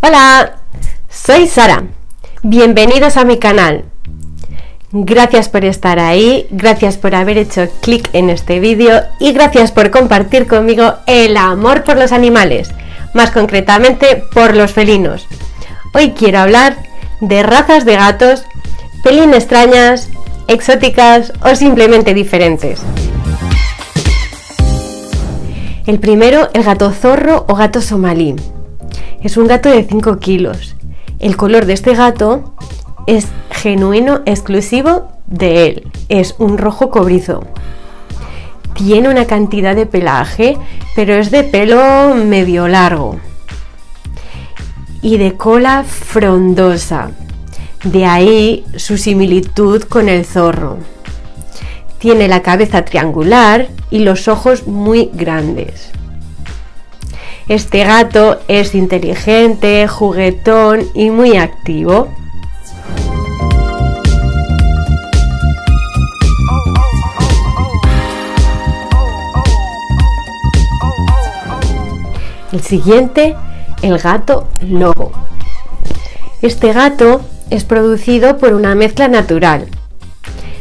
Hola, soy Sara. Bienvenidos a mi canal. Gracias por estar ahí, gracias por haber hecho clic en este vídeo y gracias por compartir conmigo el amor por los animales, más concretamente por los felinos. Hoy quiero hablar de razas de gatos, pelín extrañas, exóticas o simplemente diferentes. El primero, el gato zorro o gato somalí. Es un gato de 5 kilos. El color de este gato es genuino exclusivo de él. Es un rojo cobrizo. Tiene una cantidad de pelaje, pero es de pelo medio largo. Y de cola frondosa. De ahí su similitud con el zorro. Tiene la cabeza triangular y los ojos muy grandes. Este gato es inteligente, juguetón y muy activo. El siguiente, el gato lobo. Este gato es producido por una mezcla natural.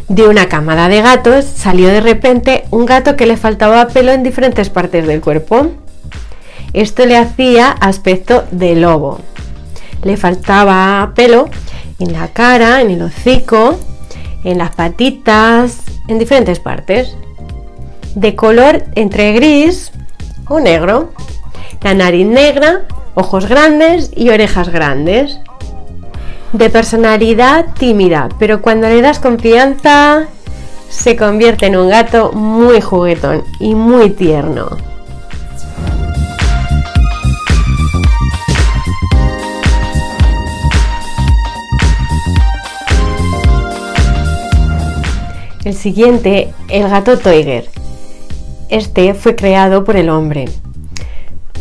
De una camada de gatos salió de repente un gato que le faltaba pelo en diferentes partes del cuerpo. Esto le hacía aspecto de lobo. Le faltaba pelo en la cara, en el hocico, en las patitas, en diferentes partes. De color entre gris o negro. La nariz negra, ojos grandes y orejas grandes. De personalidad tímida, pero cuando le das confianza se convierte en un gato muy juguetón y muy tierno. El siguiente, el gato Toiger. Este fue creado por el hombre,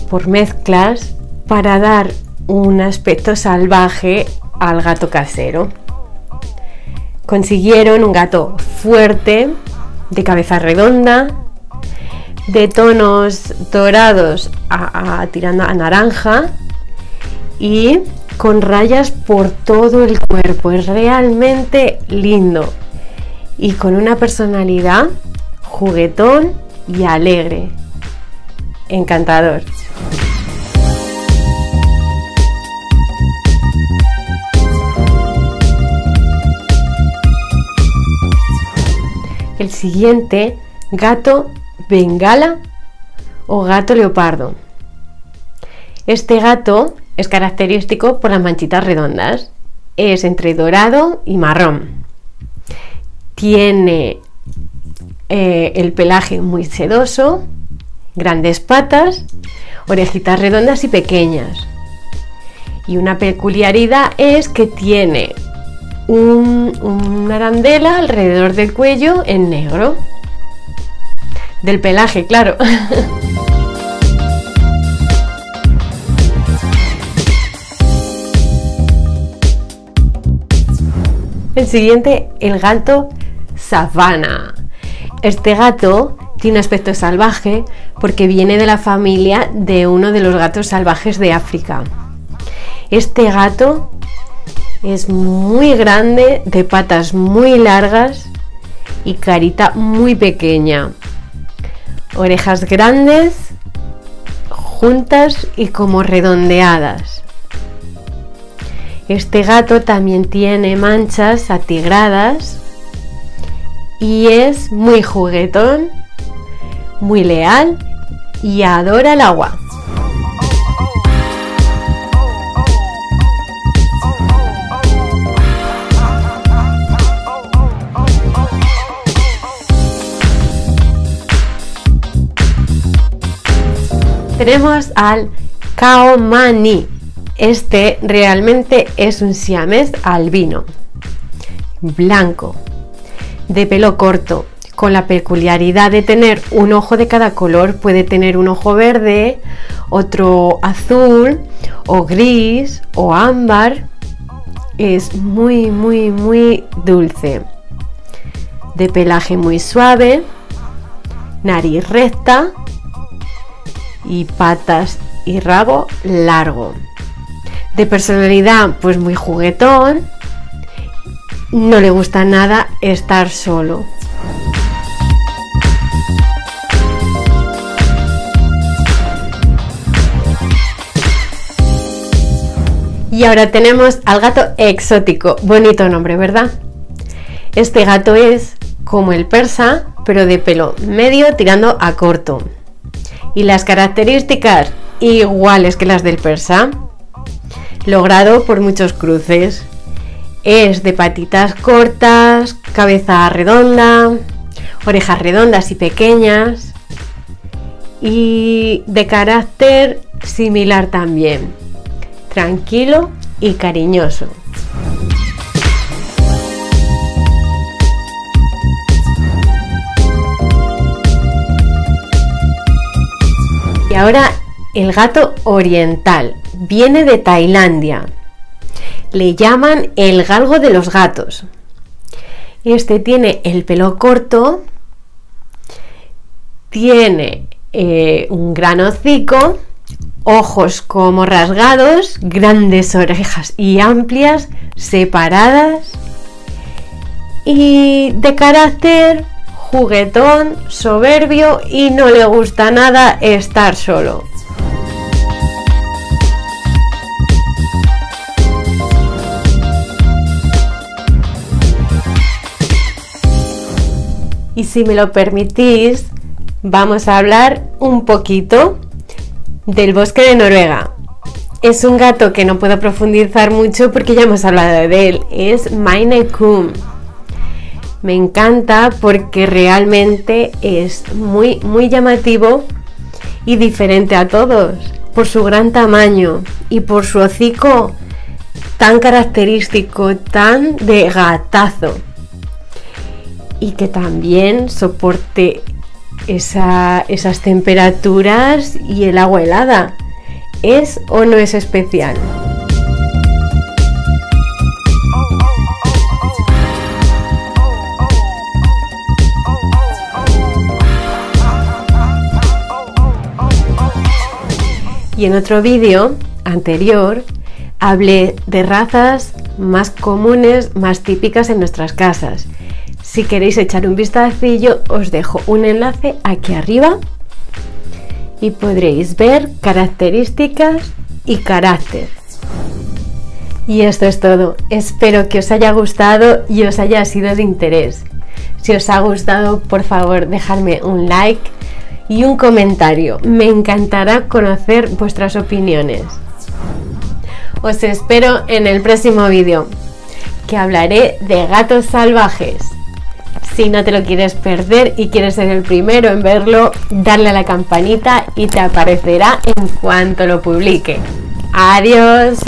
por mezclas para dar un aspecto salvaje al gato casero. Consiguieron un gato fuerte, de cabeza redonda, de tonos dorados a, tirando a naranja y con rayas por todo el cuerpo. Es realmente lindo y con una personalidad juguetón y alegre. Encantador. El siguiente, gato bengala o gato leopardo. Este gato es característico por las manchitas redondas. Es entre dorado y marrón. Tiene eh, el pelaje muy sedoso, grandes patas, orejitas redondas y pequeñas. Y una peculiaridad es que tiene una arandela alrededor del cuello en negro. Del pelaje, claro. El siguiente, el gato Savana. Este gato tiene aspecto salvaje porque viene de la familia de uno de los gatos salvajes de África. Este gato es muy grande, de patas muy largas y carita muy pequeña. Orejas grandes, juntas y como redondeadas. Este gato también tiene manchas atigradas y es muy juguetón, muy leal y adora el agua. Tenemos al Kaomani. Este realmente es un siamés albino, blanco, de pelo corto, con la peculiaridad de tener un ojo de cada color. Puede tener un ojo verde, otro azul o gris o ámbar. Es muy, muy, muy dulce. De pelaje muy suave, nariz recta y patas y rabo largo. De personalidad pues muy juguetón. No le gusta nada estar solo. Y ahora tenemos al gato exótico. Bonito nombre, ¿verdad? Este gato es como el persa, pero de pelo medio tirando a corto. Y las características iguales que las del persa, logrado por muchos cruces. Es de patitas cortas, cabeza redonda, orejas redondas y pequeñas y de carácter similar también tranquilo y cariñoso. Ahora el gato oriental. Viene de Tailandia. Le llaman el galgo de los gatos. Este tiene el pelo corto, tiene eh, un gran hocico ojos como rasgados, grandes orejas y amplias, separadas y de carácter juguetón, soberbio y no le gusta nada estar solo. Y si me lo permitís, vamos a hablar un poquito del bosque de Noruega. Es un gato que no puedo profundizar mucho porque ya hemos hablado de él. Es Maine Coon. Me encanta porque realmente es muy, muy llamativo y diferente a todos por su gran tamaño y por su hocico tan característico, tan de gatazo. Y que también soporte esas temperaturas y el agua helada. ¿Es o no es especial? Y en otro vídeo anterior hablé de razas más comunes, más típicas en nuestras casas. Si queréis echar un vistacillo, os dejo un enlace aquí arriba y podréis ver características y carácter. Y esto es todo. Espero que os haya gustado y os haya sido de interés. Si os ha gustado, por favor, dejadme un like y un comentario. Me encantará conocer vuestras opiniones. Os espero en el próximo vídeo, que hablaré de gatos salvajes. Si no te lo quieres perder y quieres ser el primero en verlo, darle a la campanita y te aparecerá en cuanto lo publique. Adiós.